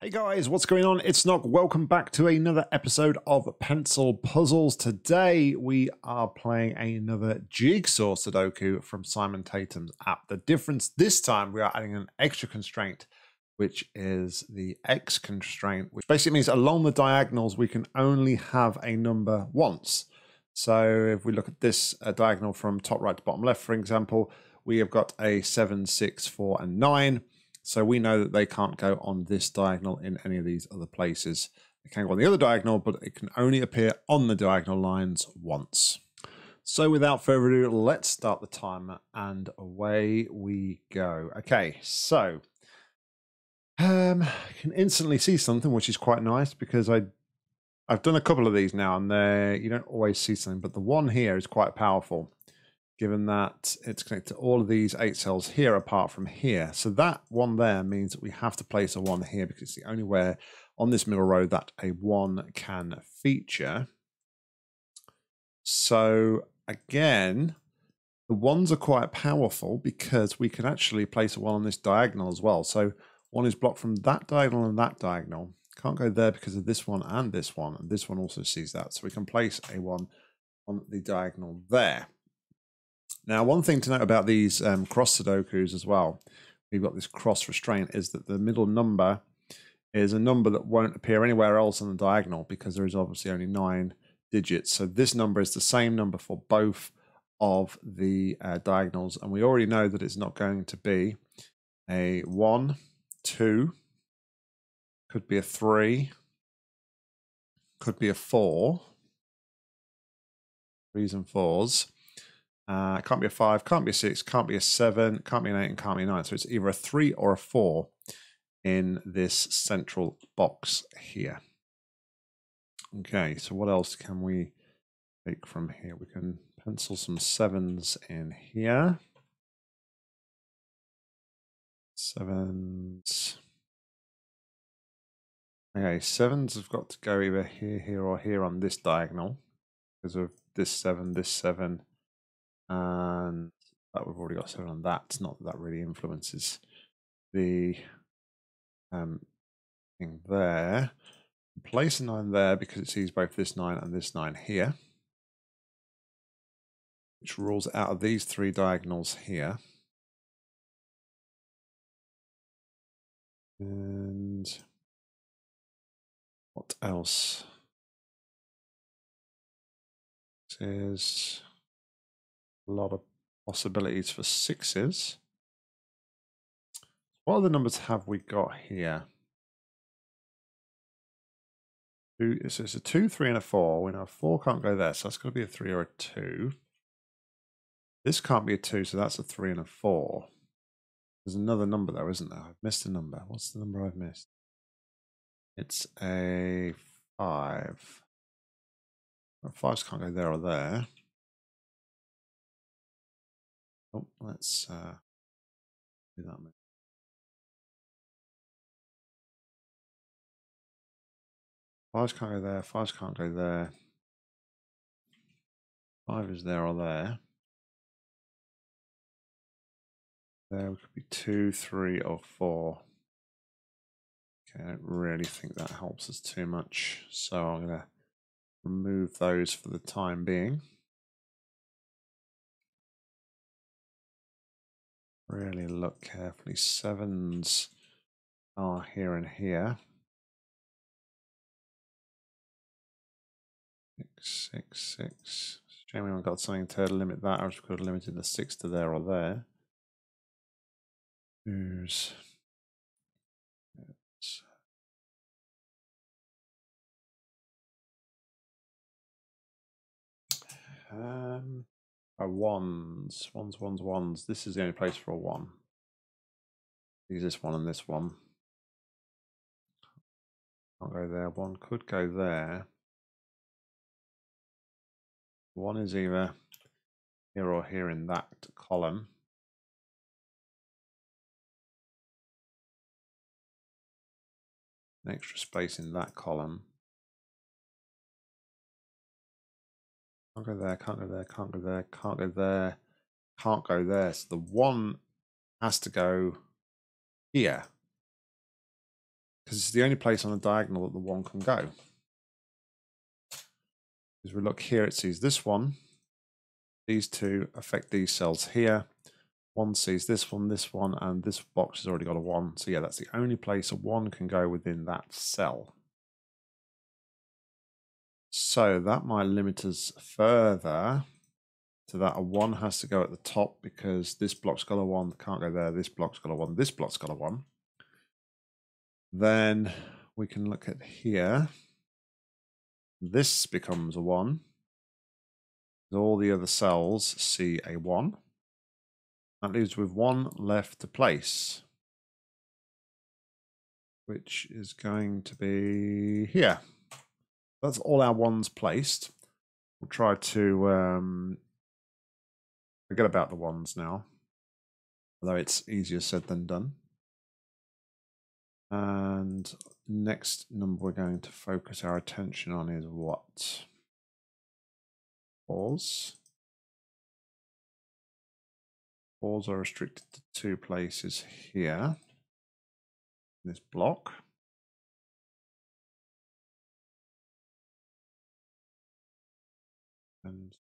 Hey guys, what's going on? It's Nock. Welcome back to another episode of Pencil Puzzles. Today we are playing another Jigsaw Sudoku from Simon Tatham's app. The difference this time we are adding an extra constraint, which is the X constraint, which basically means along the diagonals we can only have a number once. So if we look at this uh, diagonal from top right to bottom left, for example, we have got a 7, 6, 4, and 9 so we know that they can't go on this diagonal in any of these other places. It can go on the other diagonal, but it can only appear on the diagonal lines once. So without further ado, let's start the timer and away we go. Okay, so um, I can instantly see something, which is quite nice because I I've done a couple of these now, and they you don't always see something, but the one here is quite powerful given that it's connected to all of these eight cells here apart from here. So that one there means that we have to place a one here because it's the only way on this middle row that a one can feature. So again, the ones are quite powerful because we can actually place a one on this diagonal as well. So one is blocked from that diagonal and that diagonal. Can't go there because of this one and this one. And this one also sees that. So we can place a one on the diagonal there. Now, one thing to note about these um, cross Sudokus as well, we've got this cross restraint, is that the middle number is a number that won't appear anywhere else on the diagonal because there is obviously only nine digits. So this number is the same number for both of the uh, diagonals. And we already know that it's not going to be a one, two, could be a three, could be a four, threes and fours uh, can't be a five, can't be a six, can't be a seven, can't be an eight, and can't be a nine. So it's either a three or a four in this central box here. Okay, so what else can we take from here? We can pencil some sevens in here. Sevens. Okay, sevens have got to go either here, here, or here on this diagonal because of this seven, this seven, and that we've already got seven on that. Not that that really influences the um, thing there. Place a nine there because it sees both this nine and this nine here, which rules out of these three diagonals here. And what else? Says a lot of possibilities for sixes. What other numbers have we got here? Two, so it's a two, three, and a four. We know a four can't go there, so that's going to be a three or a two. This can't be a two, so that's a three and a four. There's another number though, isn't there? I've missed a number. What's the number I've missed? It's a five. Well, fives can't go there or there. Oh, let's uh, do that. Fives can't go there. Fives can't go there. Five is there or there. There could be two, three, or four. Okay, I don't really think that helps us too much. So I'm going to remove those for the time being. Really look carefully. Sevens are here and here. Six, six, six. Shame we haven't got something to limit that. I just could have limited the six to there or there. Twos. Um, are ones, ones, ones, ones. This is the only place for a one. Use this one and this one. Can't go there. One could go there. One is either here or here in that column. An extra space in that column. Can't go there, can't go there, can't go there, can't go there, can't go there. So the one has to go here. because it's the only place on the diagonal that the one can go. As we look here, it sees this one. These two affect these cells here. One sees this one, this one, and this box has already got a one. So yeah, that's the only place a one can go within that cell. So that might limit us further to that a one has to go at the top because this block's got a one, can't go there. This block's got a one, this block's got a one. Then we can look at here. This becomes a 1. All the other cells see a 1. That leaves with one left to place, which is going to be here. That's all our ones placed. We'll try to um, forget about the ones now, although it's easier said than done. And next number we're going to focus our attention on is what? Fours. Fours are restricted to two places here. This block. And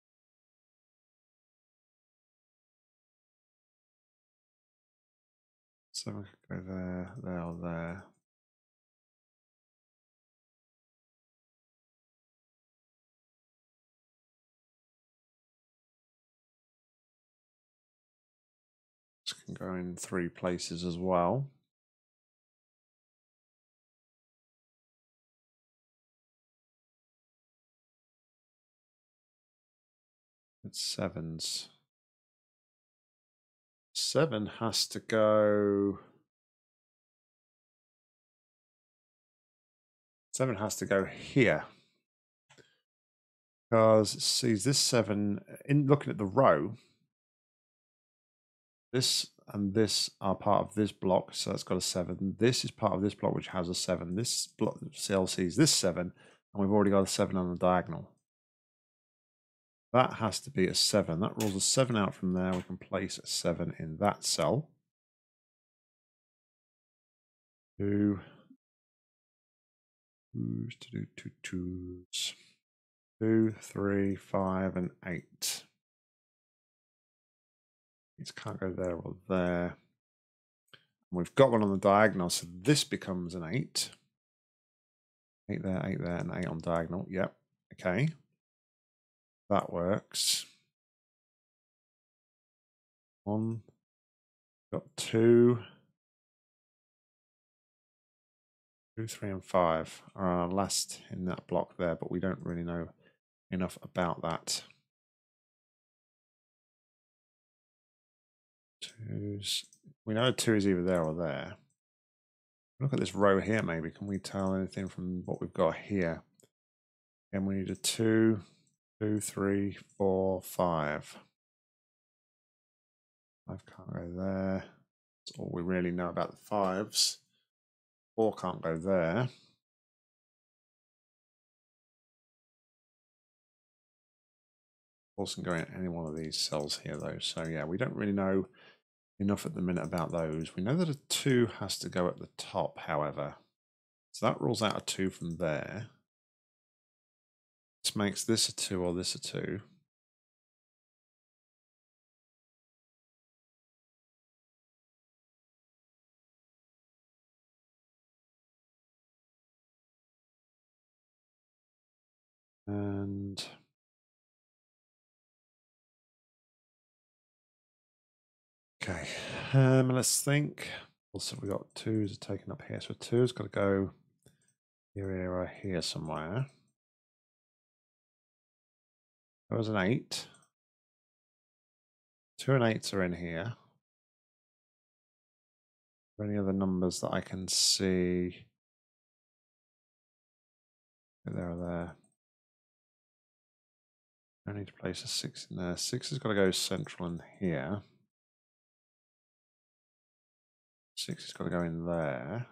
So we could go there, there, or there. This can go in three places as well. Sevens seven has to go. Seven has to go here. Because sees this seven in looking at the row. This and this are part of this block, so that's got a seven. This is part of this block, which has a seven. This block cell sees this seven, and we've already got a seven on the diagonal. That has to be a 7. That rolls a 7 out from there. We can place a 7 in that cell. Two. Twos to do two twos. Two, three, five, and eight. It can't go there or there. We've got one on the diagonal, so this becomes an 8. 8 there, 8 there, and 8 on diagonal. Yep. Okay. That works. One, got two, two, three, and five are our last in that block there, but we don't really know enough about that. Twos. We know two is either there or there. Look at this row here, maybe. Can we tell anything from what we've got here? And we need a two, two, three, four, five. Five can't go there. That's all we really know about the fives. Four can't go there. Fours can go in any one of these cells here though. So yeah, we don't really know enough at the minute about those. We know that a two has to go at the top, however. So that rules out a two from there. This makes this a 2 or this a 2. And okay, um, let's think. Also, we got twos taken up here, so two's got to go here, here, here somewhere. There was an eight. Two and eights are in here. Are any other numbers that I can see? There there. I need to place a six in there. Six has got to go central in here. Six has got to go in there.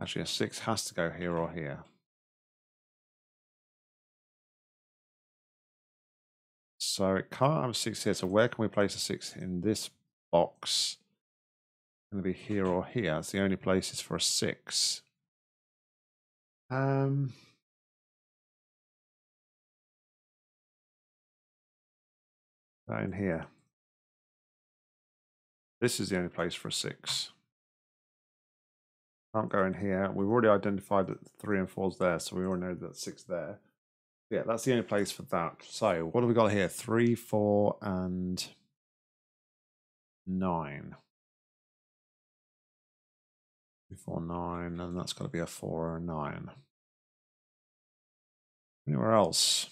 Actually, a 6 has to go here or here. So it can't have a six here. So where can we place a six in this box? It's Going to be here or here. It's the only places for a six. Um. in here. This is the only place for a six. Can't go in here. We've already identified that three and four's there, so we already know that six there. Yeah, that's the only place for that. So what have we got here? Three, four, and nine. Three, four, nine, and that's got to be a four or a nine. Anywhere else?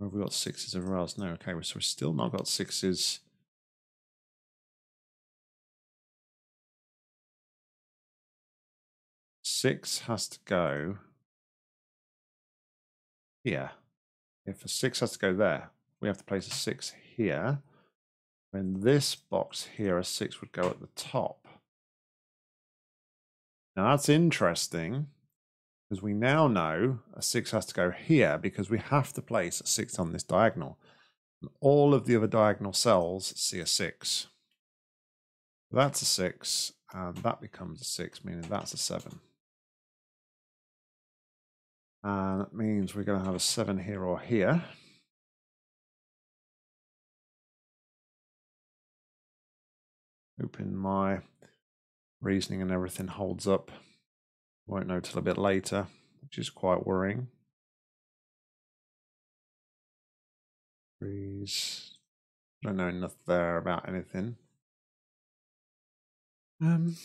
Have we got sixes everywhere else? No, okay, so we've still not got sixes. Six has to go here. If a six has to go there, we have to place a six here. In this box here, a six would go at the top. Now that's interesting because we now know a 6 has to go here because we have to place a 6 on this diagonal. And all of the other diagonal cells see a 6. That's a 6, and that becomes a 6, meaning that's a 7. And that means we're going to have a 7 here or here. Hoping my reasoning and everything holds up. Won't know till a bit later, which is quite worrying. Freeze. Don't know enough there about anything. Um.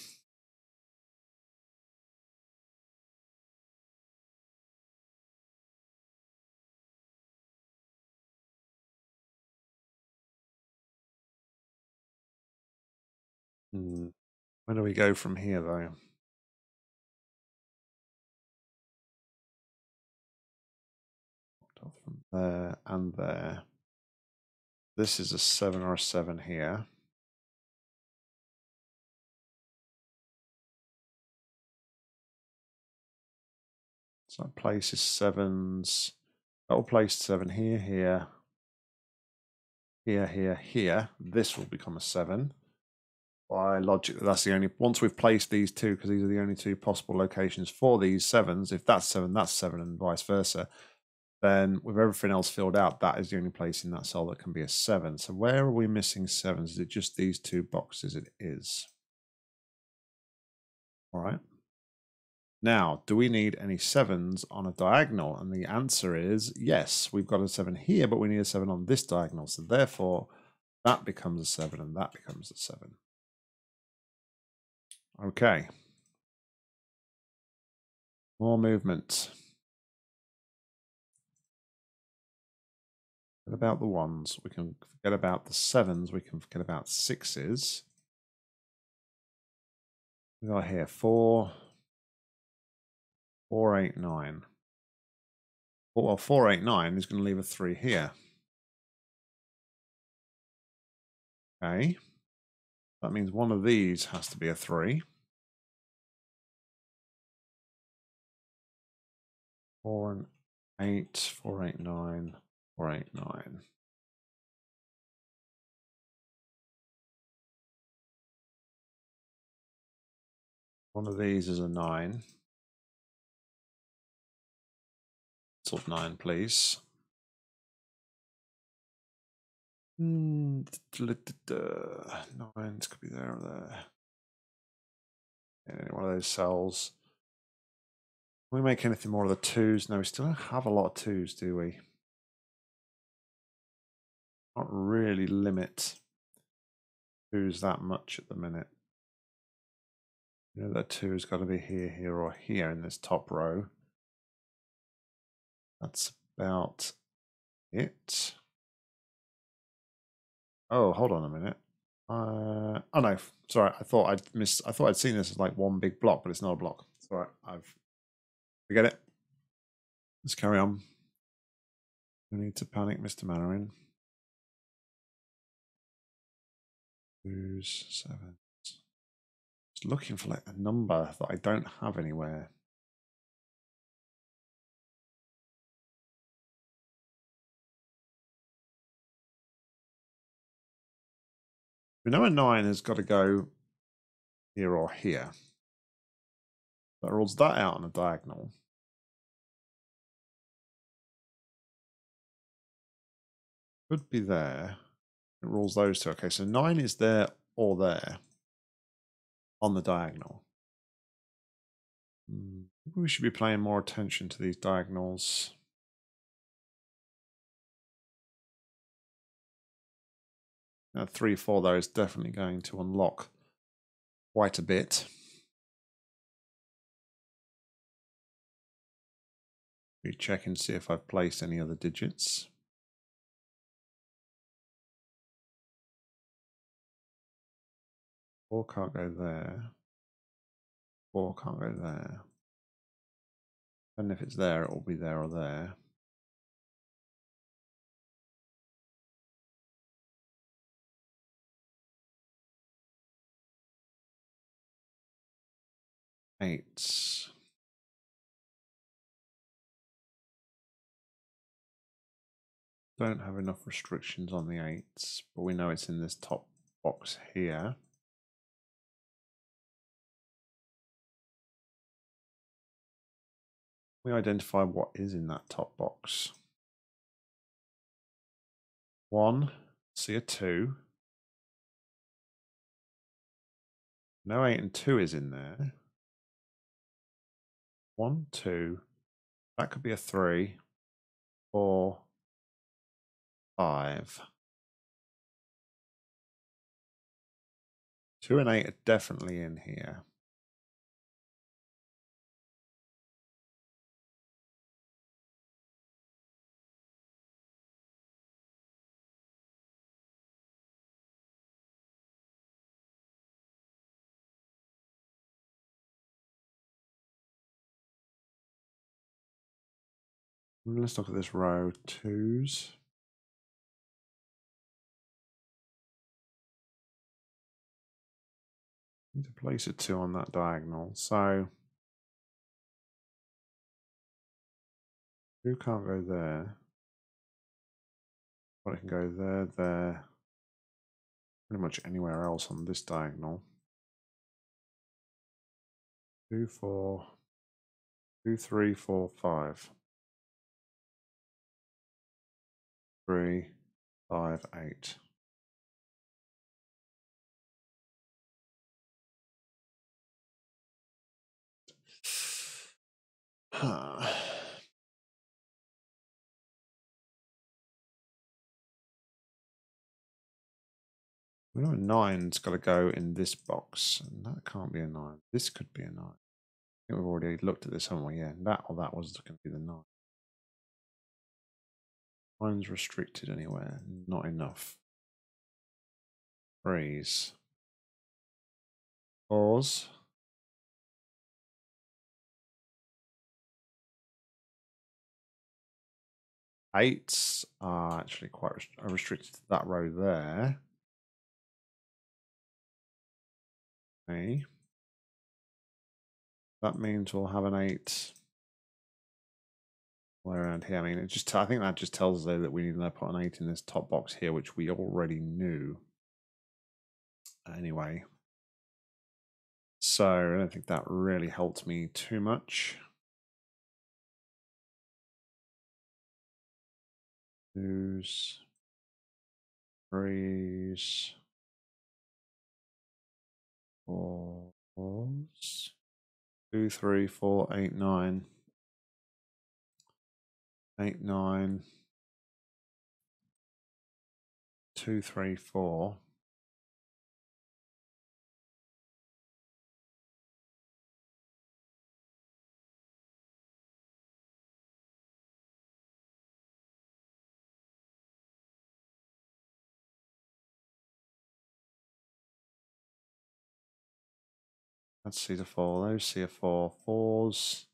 Hmm. Where do we go from here, though? from there and there. This is a 7 or a 7 here. So that places sevens. That will place seven here, here, here, here, here. This will become a seven. By logic, that's the only once we've placed these two, because these are the only two possible locations for these sevens. If that's seven, that's seven, and vice versa then with everything else filled out, that is the only place in that cell that can be a seven. So where are we missing sevens? Is it just these two boxes? It is. All right. Now, do we need any sevens on a diagonal? And the answer is yes, we've got a seven here, but we need a seven on this diagonal. So therefore, that becomes a seven and that becomes a seven. Okay. More movement. Forget about the ones. We can forget about the sevens. We can forget about sixes. We got here four, four, eight, nine. Well, four, eight, nine is going to leave a three here. Okay. That means one of these has to be a three. Four and eight, four, eight, nine. Four, eight, nine. One of these is a nine. Sort nine, please. Mm, nines could be there or there. Any one of those cells. Can we make anything more of the twos? No, we still don't have a lot of twos, do we? Can't really limit who's that much at the minute. You know that two has got to be here, here, or here in this top row. That's about it. Oh, hold on a minute. Uh, oh no, sorry. I thought I'd missed. I thought I'd seen this as like one big block, but it's not a block. Right. I've forget it. Let's carry on. No need to panic, Mr. Mainwaring. Twos, sevens. Just looking for like a number that I don't have anywhere. We know a 9 has got to go here or here. That rules that out on a diagonal. Could be there. It rules those two. Okay, so 9 is there or there on the diagonal. Hmm, we should be paying more attention to these diagonals. Now, 3, 4, though, is definitely going to unlock quite a bit. We check and see if I've placed any other digits. Four can't go there. Four can't go there. And if it's there, it will be there or there. Eight. Don't have enough restrictions on the eights, but we know it's in this top box here. We identify what is in that top box. One, see a two. No eight and two is in there. One, two. That could be a three, four, five. Two and eight are definitely in here. Let's look at this row twos. Need to place a two on that diagonal. So two can't go there. But it can go there, there, pretty much anywhere else on this diagonal. Two, four, two, three, four, five. Three, five, eight. We know a nine's got to go in this box, and that can't be a nine. This could be a nine. I think we've already looked at this, haven't we? Yeah, that or that was going to be the nine. Mine's restricted anywhere. Not enough. Freeze. Pause. Eights are actually quite rest restricted to that row there. Okay. That means we'll have an eight around here. I mean, it just I think that just tells us though that we need to put an eight in this top box here, which we already knew. Anyway, so I don't think that really helped me too much. Twos, two, three, four, eight, nine eight, nine, two, three, four. Let's see the four. Those see a four fours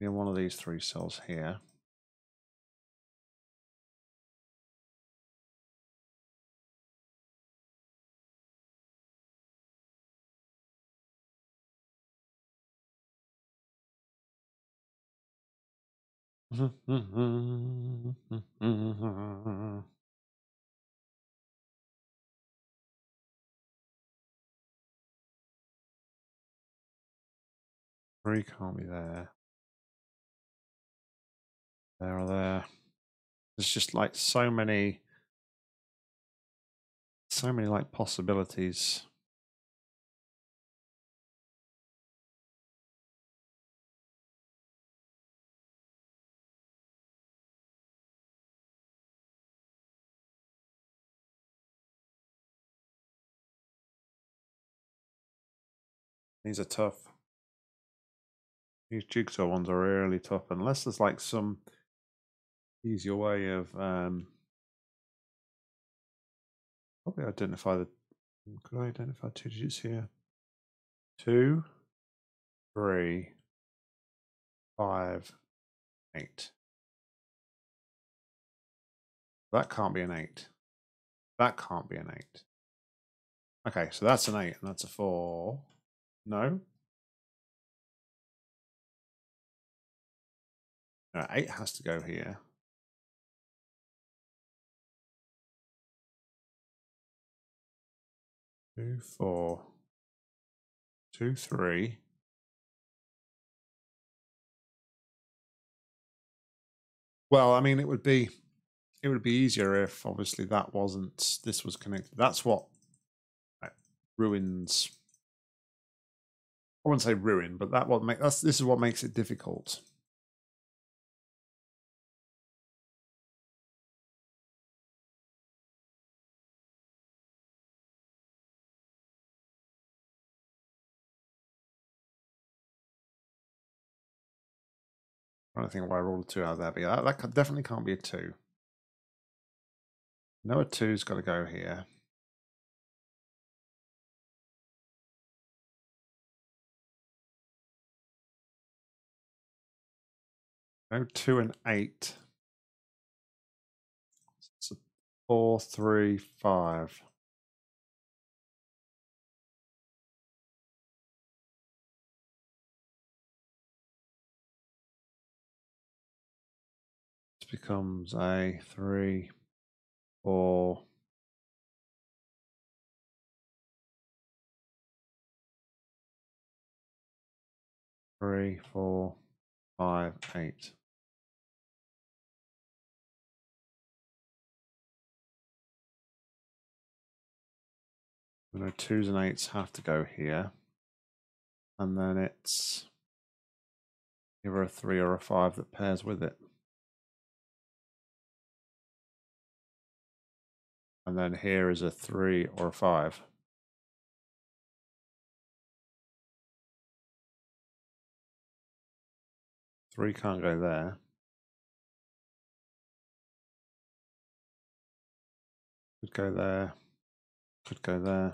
in one of these three cells here. Three can't be there. There or there. There's just like so many, so many like possibilities. These are tough. These jigsaw ones are really tough, unless there's like some easier way of um, probably identify the. Could I identify two digits here? Two, three, five, eight. That can't be an eight. That can't be an eight. Okay, so that's an eight and that's a four. No. Eight has to go here. Two, four, two, three. Well, I mean, it would be it would be easier if obviously that wasn't this was connected. That's what ruins. I wouldn't say ruin, but that what make that's this is what makes it difficult. I don't think why I rolled a two out of there, but yeah, that, that definitely can't be a two. No, a two's got to go here. No, two and eight. It's a This becomes a three, four. three, four, three, four, five, eight. You know, twos and eights have to go here. And then it's either a three or a five that pairs with it. And then here is a three or a five. Three can't go there. Could go there. Could go there.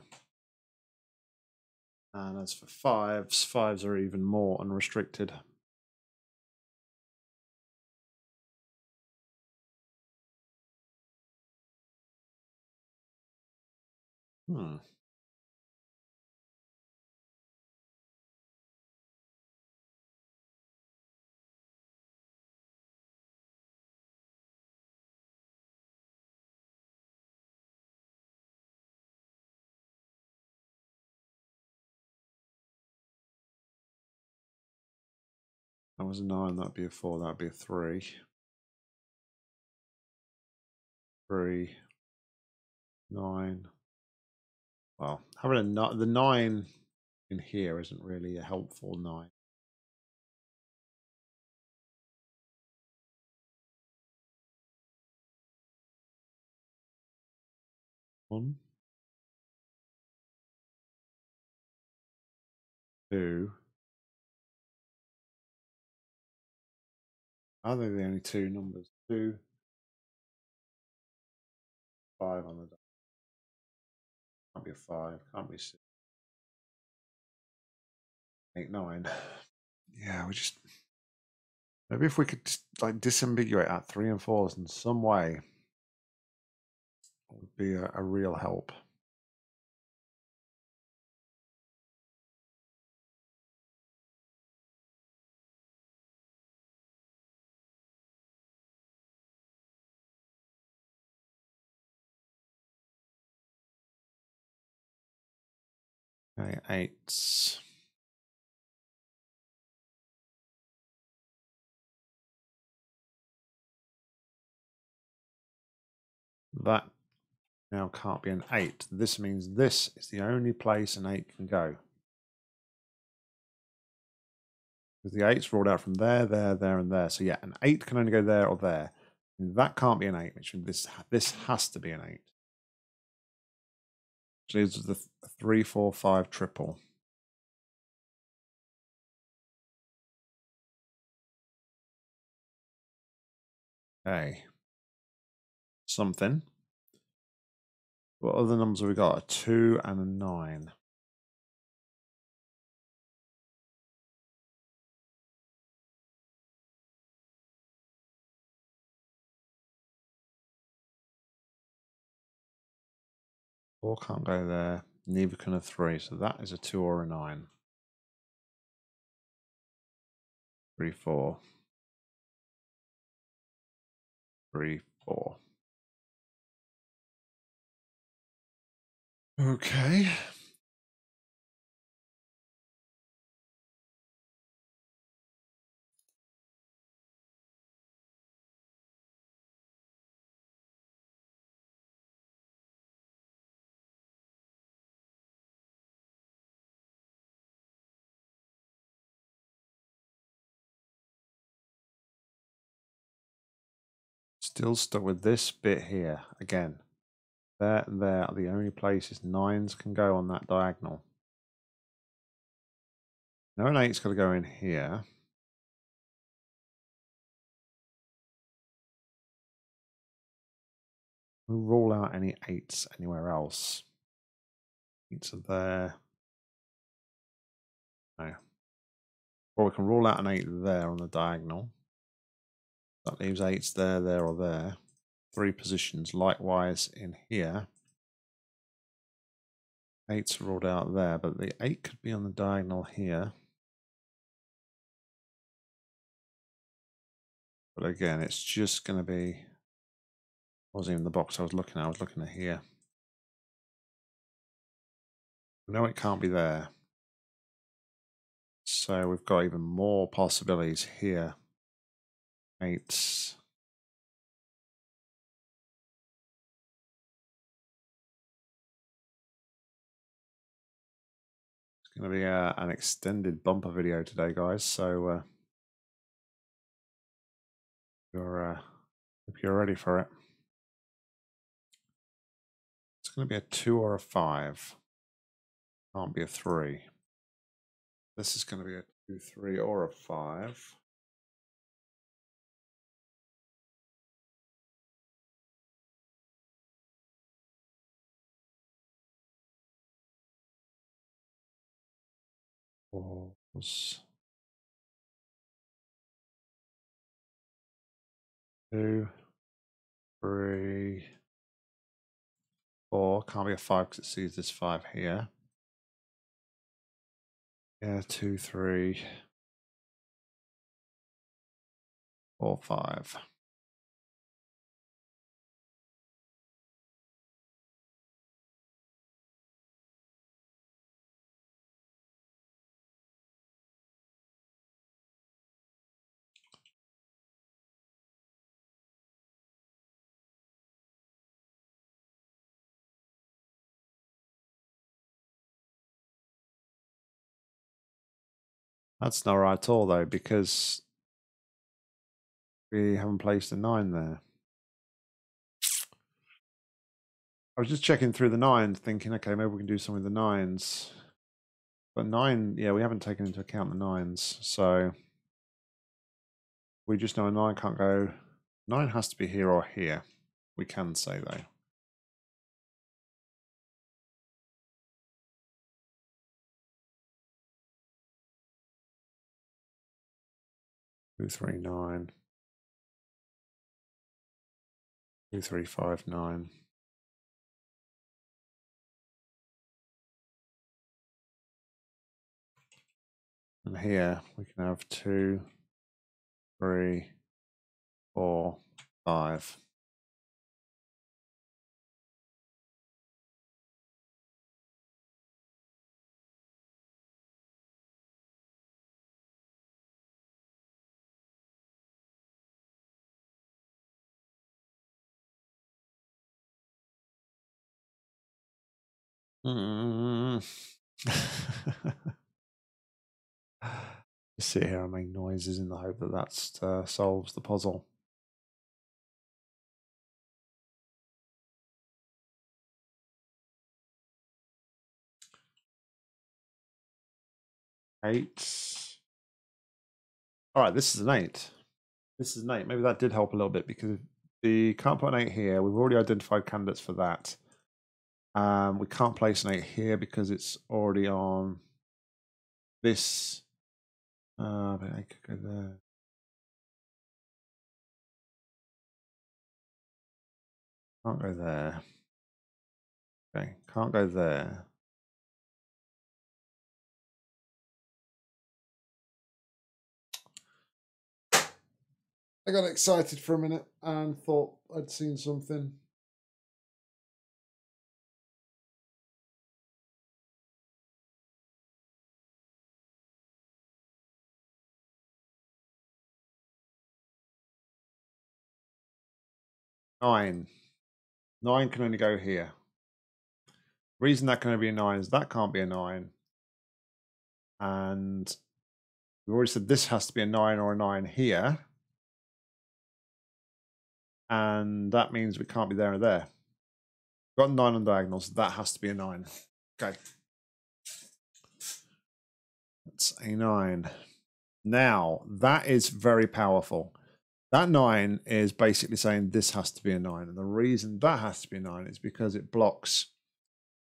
And as for fives, fives are even more unrestricted. Hmm. That was a nine, that'd be a four, that'd be a three. Three, nine, well, having a nine, the nine in here isn't really a helpful nine. One, two. Are they the only two numbers? Two, five on the can't be a five, can't be six. Eight, nine. Yeah, we just maybe if we could like disambiguate at three and fours in some way, would be a, a real help. All right. That now can't be an 8. This means this is the only place an 8 can go. Because the 8's rolled out from there, there, there, and there. So yeah, an 8 can only go there or there. And that can't be an 8, which means this, this has to be an 8. Which leaves the three, four, five triple. Okay. Something. What other numbers have we got? A 2 and a 9. Four can't go there. Neither can a three. So that is a two or a nine. Three, four. Three, four. Okay. Still stuck with this bit here again. There and there are the only places nines can go on that diagonal. No an eight's got to go in here. We'll rule out any eights anywhere else. Eights are there. No. Or we can rule out an eight there on the diagonal. That leaves eights there, there, or there. Three positions. Likewise in here. Eights ruled out there, but the eight could be on the diagonal here. But again, it's just going to be, wasn't even the box I was looking at, I was looking at here. No, it can't be there. So we've got even more possibilities here It's going to be uh, an extended bumper video today, guys. So uh, you're uh, if you're ready for it, it's going to be a two or a five. Can't be a three. This is going to be a two, three, or a five. Pause. Two, three, four. Can't be a five because it sees this five here. Yeah, two, three, four, five. That's not right at all, though, because we haven't placed a nine there. I was just checking through the nines, thinking, okay, maybe we can do something with the nines. But nine, yeah, we haven't taken into account the nines. So we just know a nine can't go. Nine has to be here or here. We can say, though. Two three nine. Two three five nine. And here we can have two, three, four, five. Mm. Sit here and make noises in the hope that that uh, solves the puzzle. Eight. All right, this is an eight. This is an eight. Maybe that did help a little bit because the can't put an eight here. We've already identified candidates for that. Um, we can't place an eight here because it's already on this. Uh, but I could go there. Can't go there. Okay, can't go there. I got excited for a minute and thought I'd seen something. Nine. Nine can only go here. reason that can only be a nine is that can't be a nine. And we already said this has to be a nine or a nine here and that means we can't be there or there. We've got nine on diagonals. That has to be a nine. Okay. That's a nine. Now, that is very powerful. That nine is basically saying this has to be a nine. And the reason that has to be a nine is because it blocks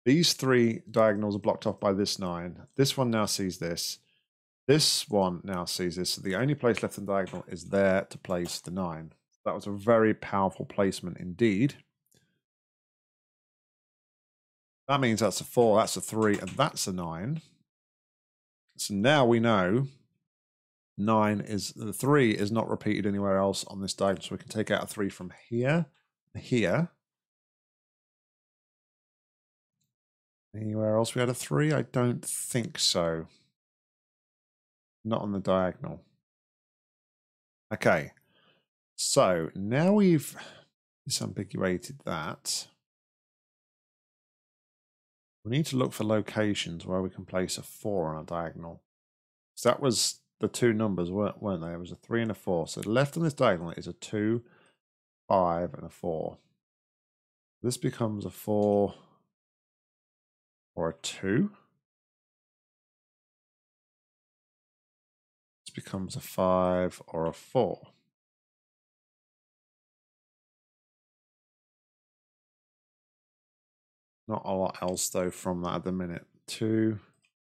these three diagonals are blocked off by this nine. This one now sees this. This one now sees this. So the only place left in the diagonal is there to place the nine. That was a very powerful placement indeed. That means that's a four, that's a three, and that's a nine. So now we know nine is the three is not repeated anywhere else on this diagram. So we can take out a three from here, here. Anywhere else we had a three? I don't think so. Not on the diagonal. Okay. So now we've disambiguated that. We need to look for locations where we can place a 4 on a diagonal. So that was the two numbers, weren't, weren't they? It was a 3 and a 4. So left on this diagonal is a 2, 5, and a 4. This becomes a 4 or a 2. This becomes a 5 or a 4. Not a lot else though from that at the minute. Two.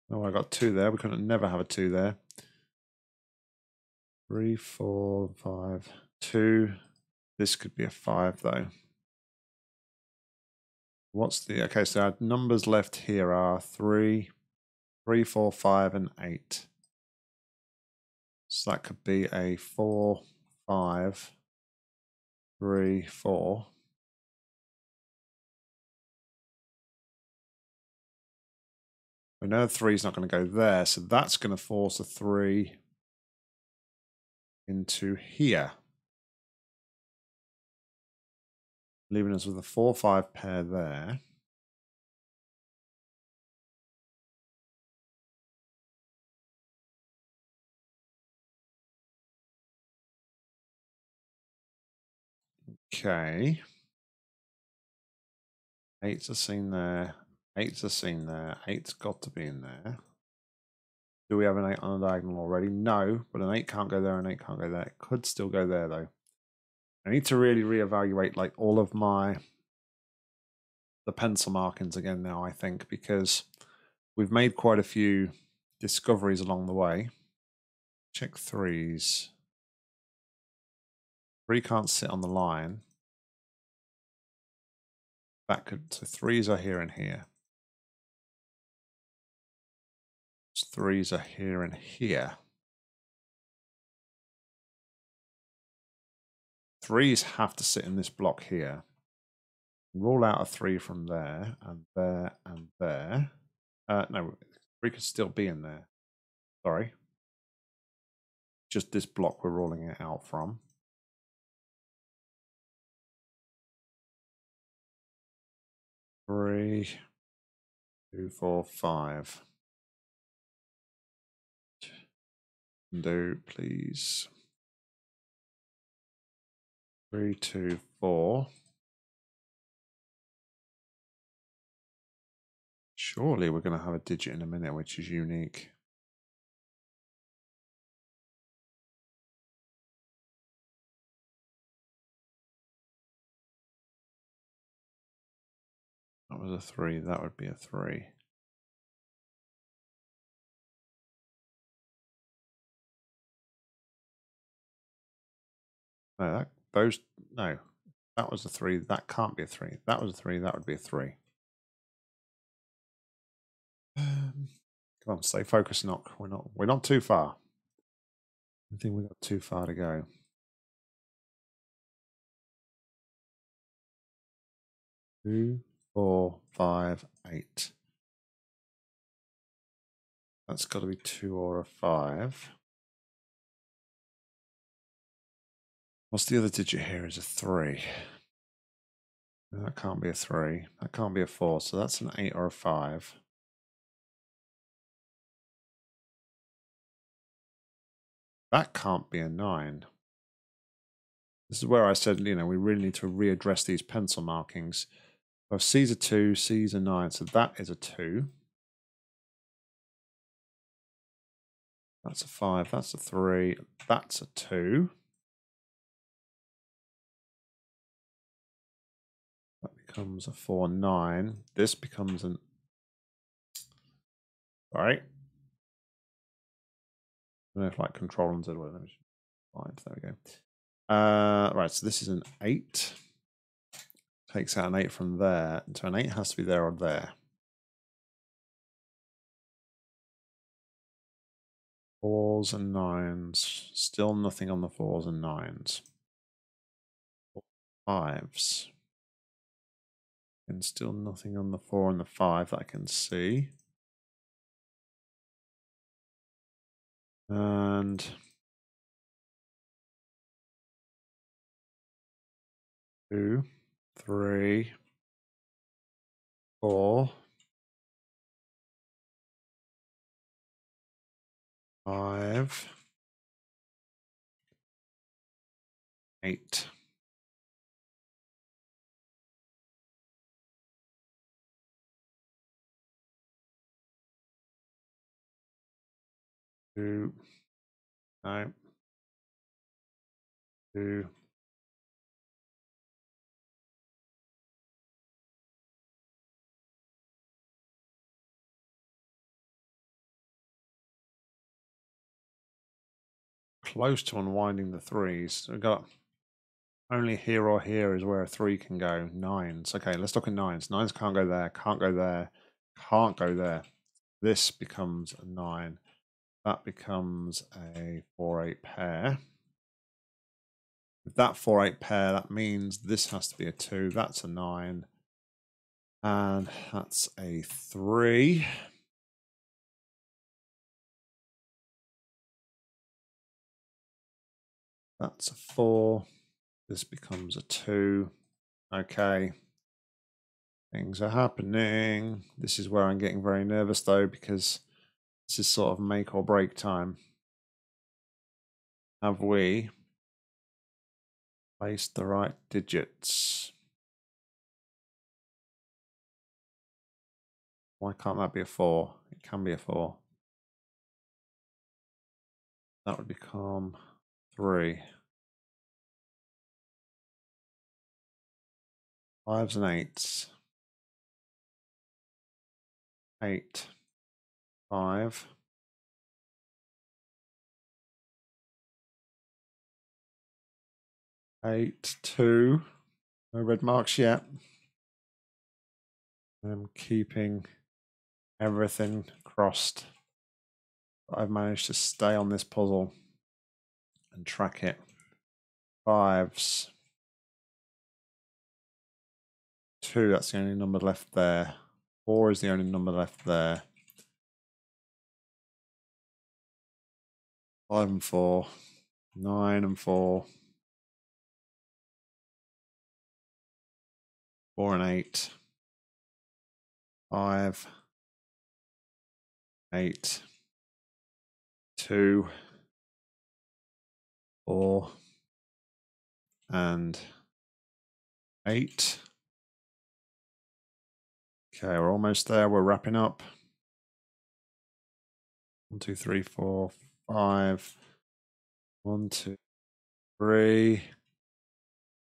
Oh, I got two there. We couldn't never have a two there. Three, four, five, two. This could be a five though. What's the okay? So our numbers left here are three, three, four, five, and eight. So that could be a four, five, three, four. We know three is not going to go there, so that's going to force a three into here. Leaving us with a four five pair there. Okay. Eight's a scene there. Eight's a scene there. Eight's got to be in there. Do we have an eight on a diagonal already? No, but an eight can't go there, an eight can't go there. It could still go there though. I need to really reevaluate like all of my the pencil markings again now, I think, because we've made quite a few discoveries along the way. Check threes. Three can't sit on the line. That could so threes are here and here. Threes are here and here. Threes have to sit in this block here. Rule out a three from there and there and there. Uh, no, three could still be in there. Sorry. Just this block we're ruling it out from. Three. Two, four, five. Do please. Three, two, four. Surely we're going to have a digit in a minute, which is unique. That was a three. That would be a three. No, that those no. That was a three. That can't be a three. That was a three. That would be a three. Um, come on, stay focused, Nock. We're not we're not too far. I think we've got too far to go. Two, four, five, eight. That's got to be two or a five. What's the other digit here? Is a three. That can't be a three. That can't be a four. So that's an eight or a five. That can't be a nine. This is where I said, you know, we really need to readdress these pencil markings. If C's a two, C's a nine, so that is a two. That's a five, that's a three, that's a two. Becomes a 4, 9. This becomes an... All right. I don't know if like control and Z, me find. There we go. Uh, right, so this is an 8. Takes out an 8 from there. So an 8 has to be there or there. Fours and nines. Still nothing on the fours and nines. Fives. And still nothing on the four and the five that I can see. And two, three, four, five, eight. Two, no, two, close to unwinding the threes. We've got only here or here is where a three can go. Nines. Okay, let's look at nines. Nines can't go there, can't go there, can't go there. This becomes a nine. That becomes a 4-8 pair. With that 4-8 pair, that means this has to be a 2. That's a 9. And that's a 3. That's a 4. This becomes a 2. Okay. Things are happening. This is where I'm getting very nervous though because this is sort of make or break time. Have we placed the right digits? Why can't that be a four? It can be a four. That would become three. Fives and eights. Eight five. Eight two. No red marks yet. I'm keeping everything crossed. I've managed to stay on this puzzle and track it. Fives. Two that's the only number left there. Four is the only number left there Five and four. Nine and four. Four and eight. Five. eight, two, four, and eight. Okay, we're almost there. We're wrapping up. One, two, three, four, five. One, two, three,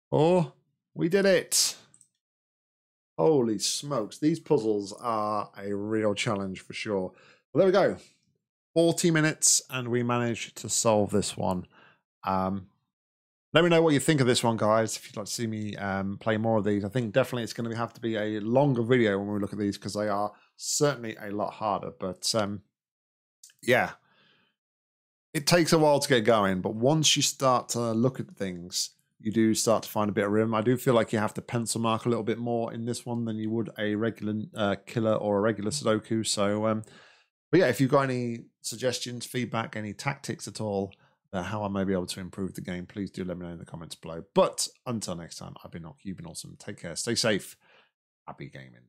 four. We did it. Holy smokes. These puzzles are a real challenge for sure. Well, there we go. 40 minutes, and we managed to solve this one. Um, let me know what you think of this one, guys. If you'd like to see me um, play more of these, I think definitely it's going to have to be a longer video when we look at these because they are certainly a lot harder. But um, yeah, it takes a while to get going. But once you start to look at things, you do start to find a bit of room. I do feel like you have to pencil mark a little bit more in this one than you would a regular uh, killer or a regular Sudoku. So, um, but yeah, if you've got any suggestions, feedback, any tactics at all, uh, how I may be able to improve the game, please do let me know in the comments below. But until next time, I've been Nock, you've been awesome. Take care, stay safe, happy gaming.